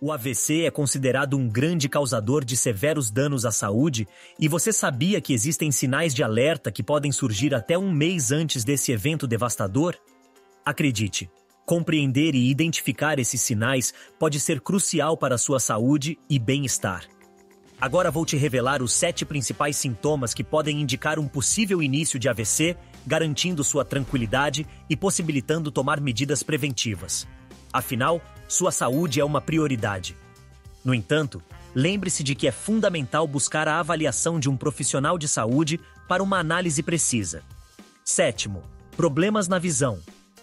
O AVC é considerado um grande causador de severos danos à saúde e você sabia que existem sinais de alerta que podem surgir até um mês antes desse evento devastador? Acredite, compreender e identificar esses sinais pode ser crucial para a sua saúde e bem-estar. Agora vou te revelar os sete principais sintomas que podem indicar um possível início de AVC, garantindo sua tranquilidade e possibilitando tomar medidas preventivas. Afinal, sua saúde é uma prioridade. No entanto, lembre-se de que é fundamental buscar a avaliação de um profissional de saúde para uma análise precisa. Sétimo, problemas na visão.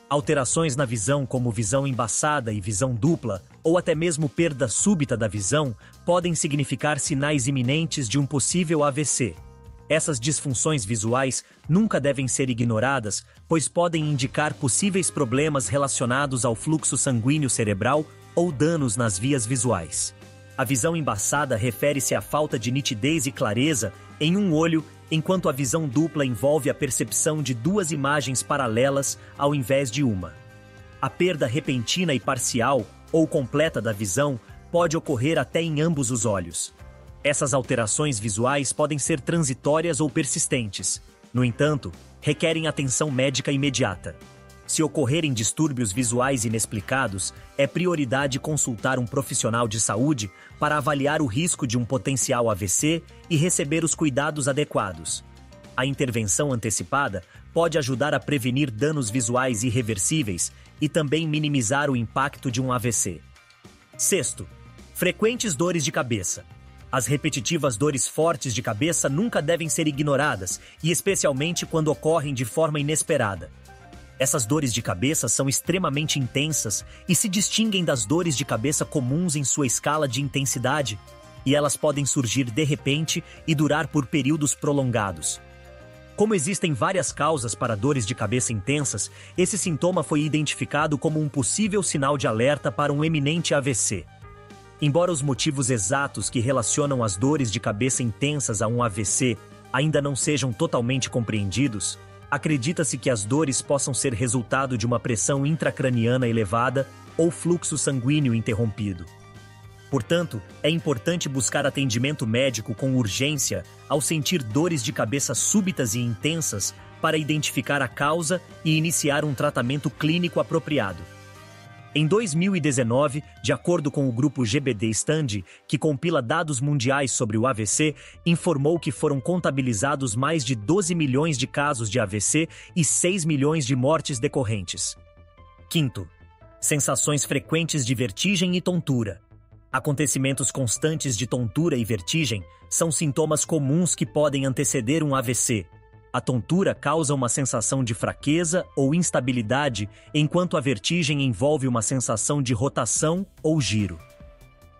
Alterações na visão, como visão embaçada e visão dupla, ou até mesmo perda súbita da visão, podem significar sinais iminentes de um possível AVC. Essas disfunções visuais nunca devem ser ignoradas, pois podem indicar possíveis problemas relacionados ao fluxo sanguíneo cerebral ou danos nas vias visuais. A visão embaçada refere-se à falta de nitidez e clareza em um olho, enquanto a visão dupla envolve a percepção de duas imagens paralelas ao invés de uma. A perda repentina e parcial ou completa da visão pode ocorrer até em ambos os olhos. Essas alterações visuais podem ser transitórias ou persistentes. No entanto, requerem atenção médica imediata. Se ocorrerem distúrbios visuais inexplicados, é prioridade consultar um profissional de saúde para avaliar o risco de um potencial AVC e receber os cuidados adequados. A intervenção antecipada pode ajudar a prevenir danos visuais irreversíveis e também minimizar o impacto de um AVC. Sexto, frequentes dores de cabeça. As repetitivas dores fortes de cabeça nunca devem ser ignoradas, e especialmente quando ocorrem de forma inesperada. Essas dores de cabeça são extremamente intensas e se distinguem das dores de cabeça comuns em sua escala de intensidade, e elas podem surgir de repente e durar por períodos prolongados. Como existem várias causas para dores de cabeça intensas, esse sintoma foi identificado como um possível sinal de alerta para um eminente AVC. Embora os motivos exatos que relacionam as dores de cabeça intensas a um AVC ainda não sejam totalmente compreendidos, acredita-se que as dores possam ser resultado de uma pressão intracraniana elevada ou fluxo sanguíneo interrompido. Portanto, é importante buscar atendimento médico com urgência ao sentir dores de cabeça súbitas e intensas para identificar a causa e iniciar um tratamento clínico apropriado. Em 2019, de acordo com o grupo GBD Stand, que compila dados mundiais sobre o AVC, informou que foram contabilizados mais de 12 milhões de casos de AVC e 6 milhões de mortes decorrentes. Quinto, sensações frequentes de vertigem e tontura. Acontecimentos constantes de tontura e vertigem são sintomas comuns que podem anteceder um AVC, a tontura causa uma sensação de fraqueza ou instabilidade, enquanto a vertigem envolve uma sensação de rotação ou giro.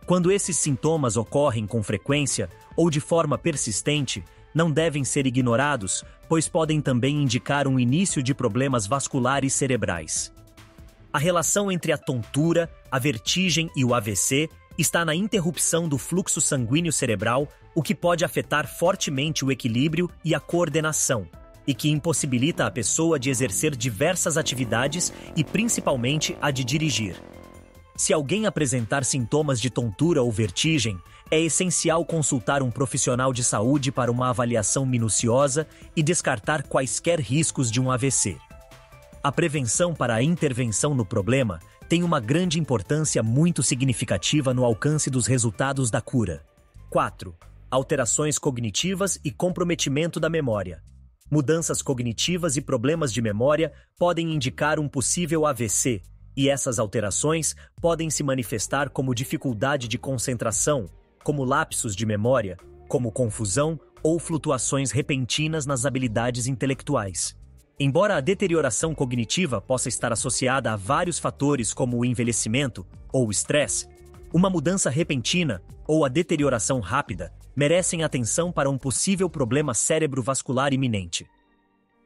Quando esses sintomas ocorrem com frequência ou de forma persistente, não devem ser ignorados, pois podem também indicar um início de problemas vasculares cerebrais. A relação entre a tontura, a vertigem e o AVC está na interrupção do fluxo sanguíneo cerebral o que pode afetar fortemente o equilíbrio e a coordenação, e que impossibilita a pessoa de exercer diversas atividades e principalmente a de dirigir. Se alguém apresentar sintomas de tontura ou vertigem, é essencial consultar um profissional de saúde para uma avaliação minuciosa e descartar quaisquer riscos de um AVC. A prevenção para a intervenção no problema tem uma grande importância muito significativa no alcance dos resultados da cura. 4 alterações cognitivas e comprometimento da memória. Mudanças cognitivas e problemas de memória podem indicar um possível AVC, e essas alterações podem se manifestar como dificuldade de concentração, como lapsos de memória, como confusão ou flutuações repentinas nas habilidades intelectuais. Embora a deterioração cognitiva possa estar associada a vários fatores como o envelhecimento ou o estresse, uma mudança repentina ou a deterioração rápida merecem atenção para um possível problema cerebrovascular iminente.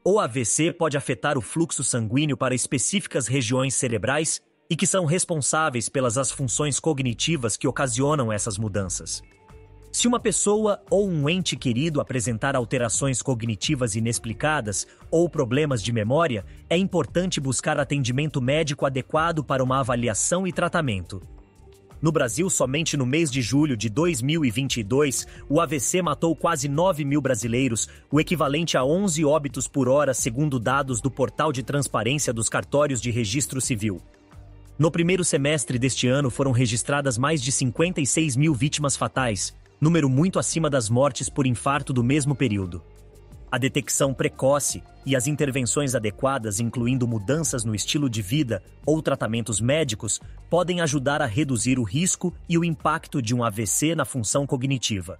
O AVC pode afetar o fluxo sanguíneo para específicas regiões cerebrais e que são responsáveis pelas as funções cognitivas que ocasionam essas mudanças. Se uma pessoa ou um ente querido apresentar alterações cognitivas inexplicadas ou problemas de memória, é importante buscar atendimento médico adequado para uma avaliação e tratamento. No Brasil, somente no mês de julho de 2022, o AVC matou quase 9 mil brasileiros, o equivalente a 11 óbitos por hora, segundo dados do Portal de Transparência dos Cartórios de Registro Civil. No primeiro semestre deste ano foram registradas mais de 56 mil vítimas fatais, número muito acima das mortes por infarto do mesmo período. A detecção precoce e as intervenções adequadas, incluindo mudanças no estilo de vida ou tratamentos médicos, podem ajudar a reduzir o risco e o impacto de um AVC na função cognitiva.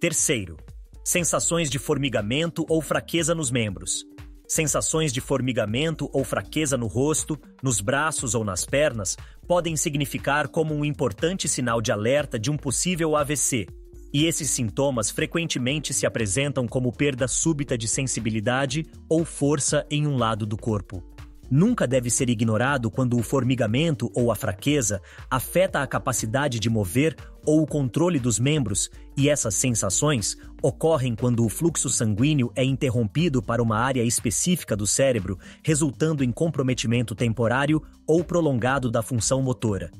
Terceiro, sensações de formigamento ou fraqueza nos membros. Sensações de formigamento ou fraqueza no rosto, nos braços ou nas pernas podem significar como um importante sinal de alerta de um possível AVC, e esses sintomas frequentemente se apresentam como perda súbita de sensibilidade ou força em um lado do corpo. Nunca deve ser ignorado quando o formigamento ou a fraqueza afeta a capacidade de mover ou o controle dos membros, e essas sensações ocorrem quando o fluxo sanguíneo é interrompido para uma área específica do cérebro, resultando em comprometimento temporário ou prolongado da função motora.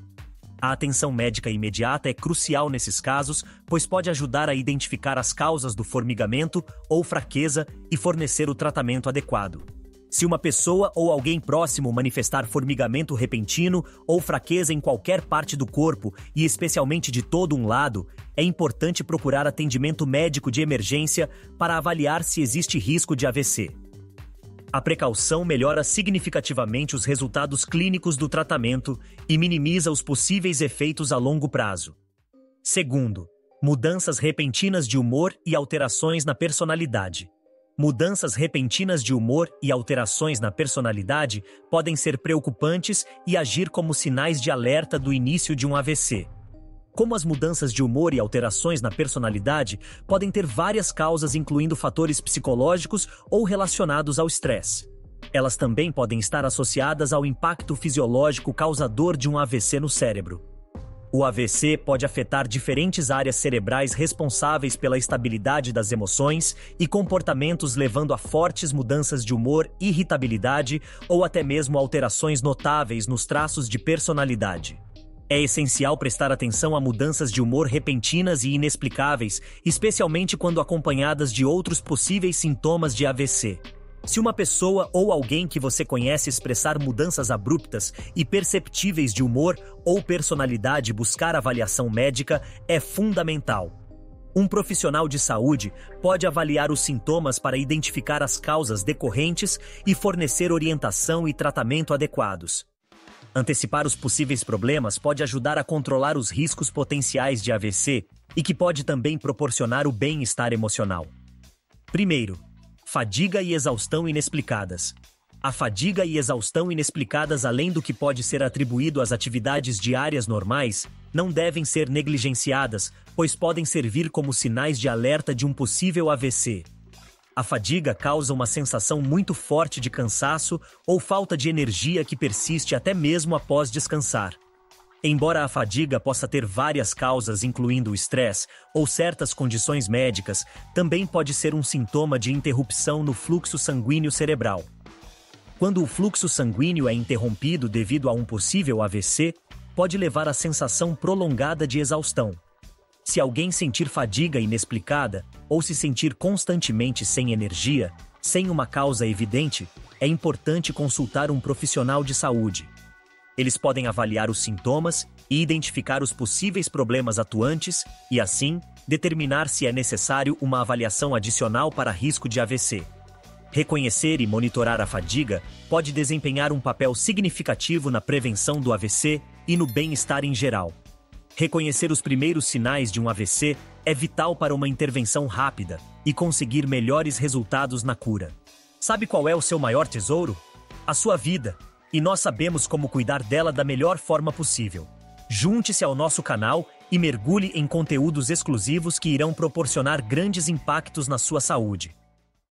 A atenção médica imediata é crucial nesses casos, pois pode ajudar a identificar as causas do formigamento ou fraqueza e fornecer o tratamento adequado. Se uma pessoa ou alguém próximo manifestar formigamento repentino ou fraqueza em qualquer parte do corpo, e especialmente de todo um lado, é importante procurar atendimento médico de emergência para avaliar se existe risco de AVC. A precaução melhora significativamente os resultados clínicos do tratamento e minimiza os possíveis efeitos a longo prazo. Segundo, mudanças repentinas de humor e alterações na personalidade. Mudanças repentinas de humor e alterações na personalidade podem ser preocupantes e agir como sinais de alerta do início de um AVC. Como as mudanças de humor e alterações na personalidade podem ter várias causas, incluindo fatores psicológicos ou relacionados ao estresse. Elas também podem estar associadas ao impacto fisiológico causador de um AVC no cérebro. O AVC pode afetar diferentes áreas cerebrais responsáveis pela estabilidade das emoções e comportamentos, levando a fortes mudanças de humor, irritabilidade ou até mesmo alterações notáveis nos traços de personalidade. É essencial prestar atenção a mudanças de humor repentinas e inexplicáveis, especialmente quando acompanhadas de outros possíveis sintomas de AVC. Se uma pessoa ou alguém que você conhece expressar mudanças abruptas e perceptíveis de humor ou personalidade buscar avaliação médica, é fundamental. Um profissional de saúde pode avaliar os sintomas para identificar as causas decorrentes e fornecer orientação e tratamento adequados. Antecipar os possíveis problemas pode ajudar a controlar os riscos potenciais de AVC e que pode também proporcionar o bem-estar emocional. Primeiro, fadiga e exaustão inexplicadas. A fadiga e exaustão inexplicadas, além do que pode ser atribuído às atividades diárias normais, não devem ser negligenciadas, pois podem servir como sinais de alerta de um possível AVC. A fadiga causa uma sensação muito forte de cansaço ou falta de energia que persiste até mesmo após descansar. Embora a fadiga possa ter várias causas, incluindo o estresse ou certas condições médicas, também pode ser um sintoma de interrupção no fluxo sanguíneo cerebral. Quando o fluxo sanguíneo é interrompido devido a um possível AVC, pode levar à sensação prolongada de exaustão. Se alguém sentir fadiga inexplicada ou se sentir constantemente sem energia, sem uma causa evidente, é importante consultar um profissional de saúde. Eles podem avaliar os sintomas e identificar os possíveis problemas atuantes e, assim, determinar se é necessário uma avaliação adicional para risco de AVC. Reconhecer e monitorar a fadiga pode desempenhar um papel significativo na prevenção do AVC e no bem-estar em geral. Reconhecer os primeiros sinais de um AVC é vital para uma intervenção rápida e conseguir melhores resultados na cura. Sabe qual é o seu maior tesouro? A sua vida. E nós sabemos como cuidar dela da melhor forma possível. Junte-se ao nosso canal e mergulhe em conteúdos exclusivos que irão proporcionar grandes impactos na sua saúde.